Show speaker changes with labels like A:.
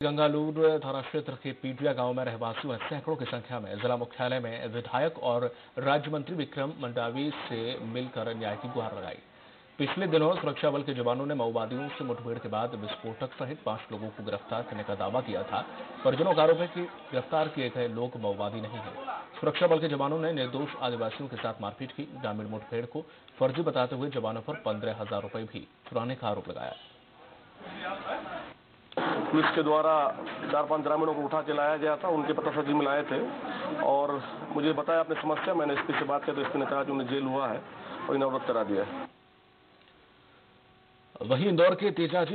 A: गंगालूर थाना क्षेत्र के पीटिया गाँव में रहवासियों ने सैकड़ों की संख्या में जिला मुख्यालय में विधायक और राज्य मंत्री विक्रम मंडावी से मिलकर न्याय की गुहार लगाई। पिछले दिनों सुरक्षा बल के जवानों ने माओवादियों से मुठभेड़ के बाद विस्फोटक सहित पाँच लोगों को गिरफ़्तार करने का दावा किया था परिजनों का आरोप है कि गिरफ़्तार किए गए लोग माओवादी नहीं है। सुरक्षा बल के जवानों ने निर्दोष आदिवासियों के साथ मारपीट की, ग्रामीण मुठभेड़ को फर्जी बताते हुए जवानों पर पंद्रह हज़ार रुपए भी, चुराने का आरोप लगाया।
B: पुलिस के द्वारा चार पाँच ग्रामीणों को उठा के लाया गया था, उनके पता सजी में लाए थे। और मुझे बताया अपनी समस्या, मैंने एसपी से बात की तो एसपी ने कहा कि उन्हें जेल हुआ है और इन्हें अवगत करा दिया है।
A: वहीं इंदौर के तेजाजी